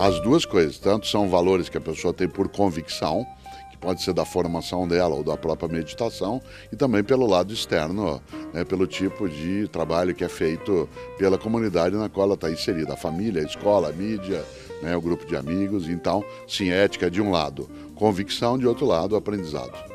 As duas coisas, tanto são valores que a pessoa tem por convicção, que pode ser da formação dela ou da própria meditação, e também pelo lado externo, né, pelo tipo de trabalho que é feito pela comunidade na qual ela está inserida, a família, a escola, a mídia, né, o grupo de amigos. Então, sim, ética de um lado, convicção de outro lado, aprendizado.